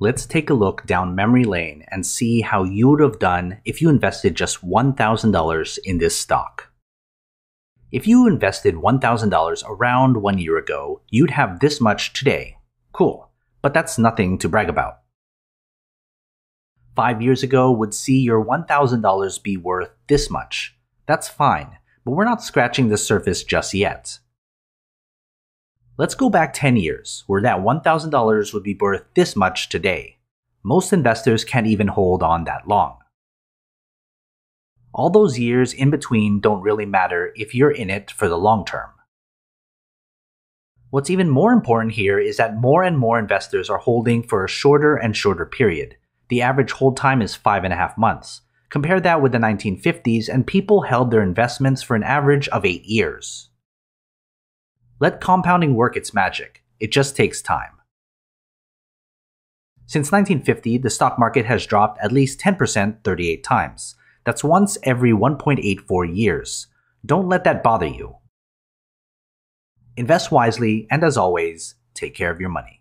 Let's take a look down memory lane and see how you would have done if you invested just $1,000 in this stock. If you invested $1,000 around one year ago, you'd have this much today. Cool, but that's nothing to brag about. Five years ago would see your $1,000 be worth this much. That's fine, but we're not scratching the surface just yet. Let's go back 10 years, where that $1,000 would be worth this much today. Most investors can't even hold on that long. All those years in between don't really matter if you're in it for the long term. What's even more important here is that more and more investors are holding for a shorter and shorter period. The average hold time is five and a half months. Compare that with the 1950s, and people held their investments for an average of eight years. Let compounding work its magic. It just takes time. Since 1950, the stock market has dropped at least 10% 38 times. That's once every 1.84 years. Don't let that bother you. Invest wisely, and as always, take care of your money.